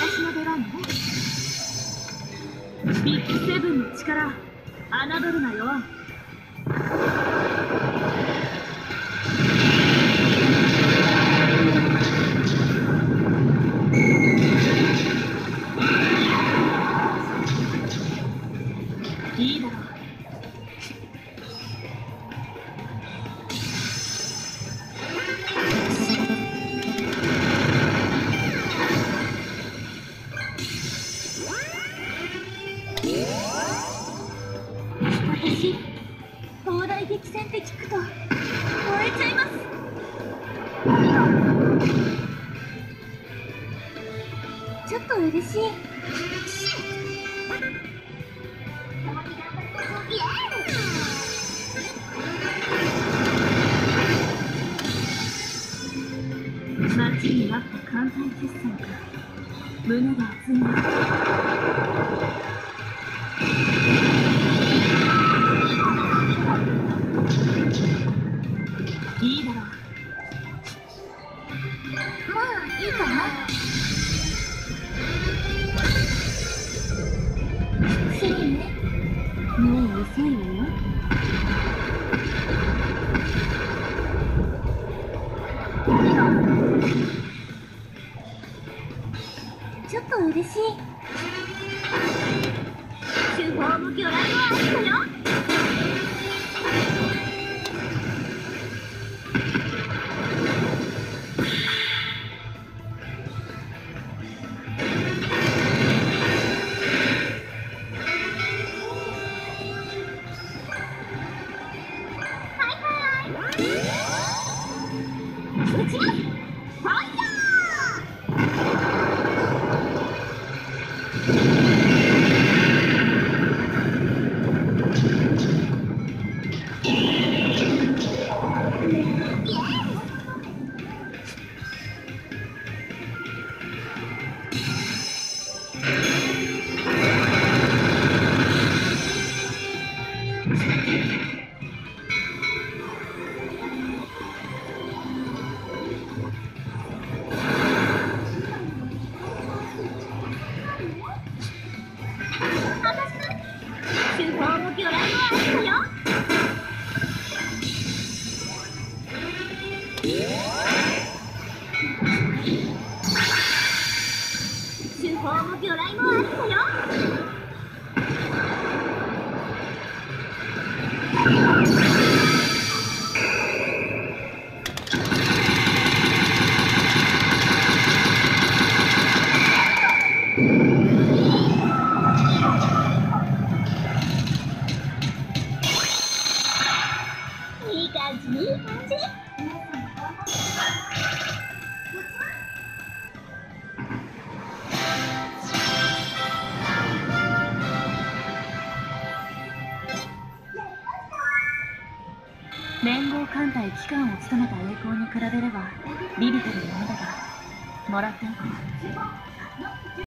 私の出番ね。ビッグセブンの力侮るなよ。いいだろう。私東大激戦って聞くと燃えちゃいます。ちょっと嬉しい。待ちに待った艦隊決戦か。胸が熱いな。ちょっと嬉しい。手法も魚雷もあったよ。撃ちますファ法も魚雷もあったよ。連合艦隊機関を務めた栄光に比べればビビたるものだがもらっておこう。